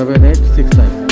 seven eight six nine